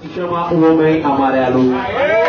Se chama O Homem Amarelo.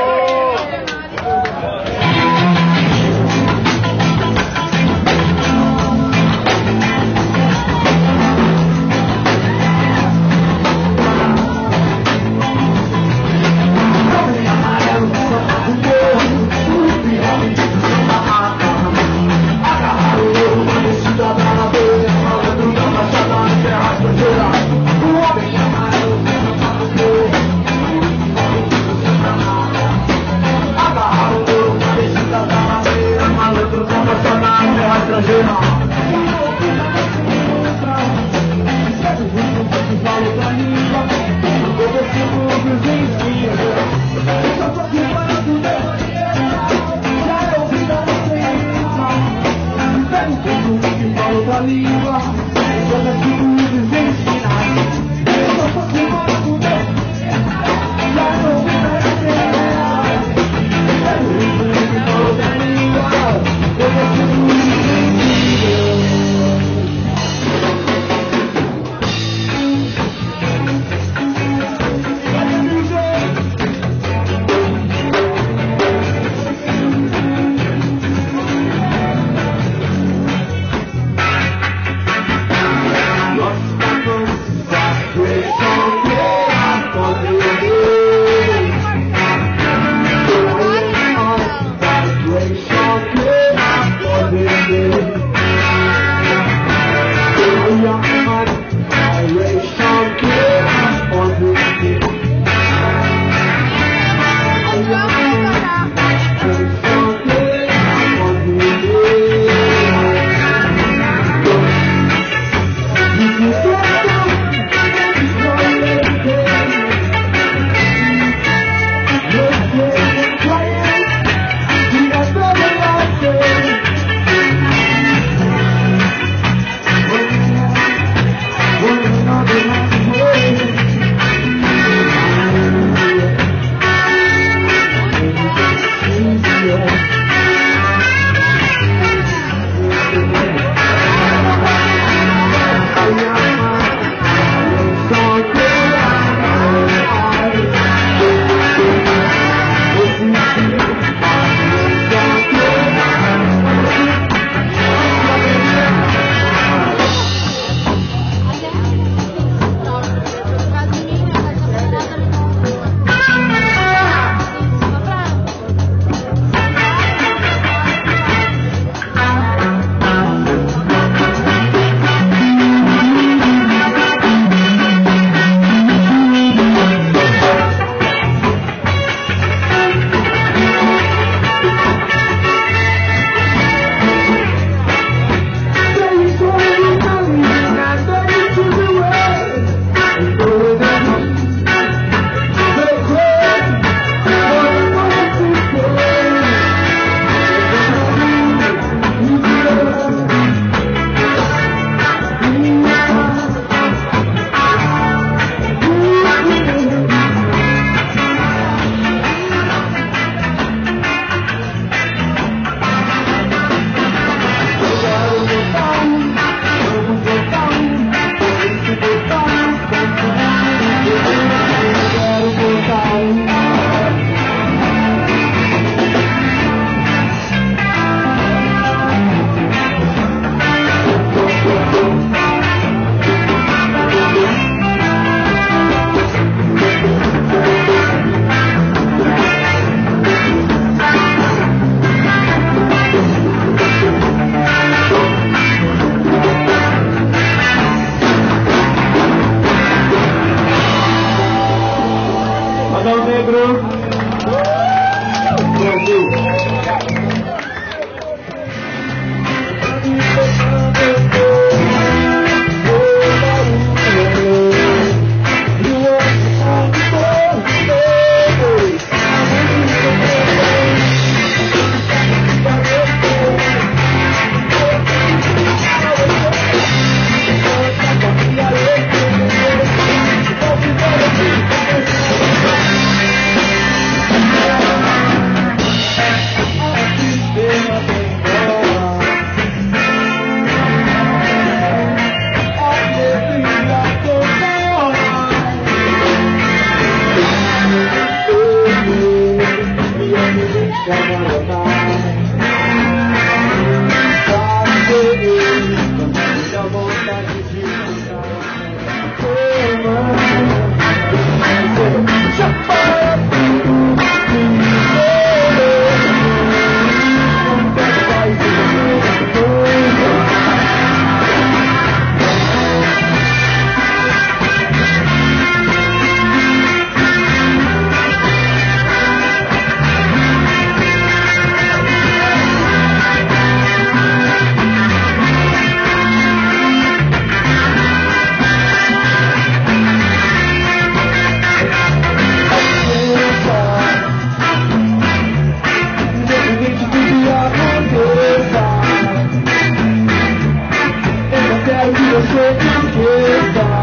Pedro. Thank you. I'm so good.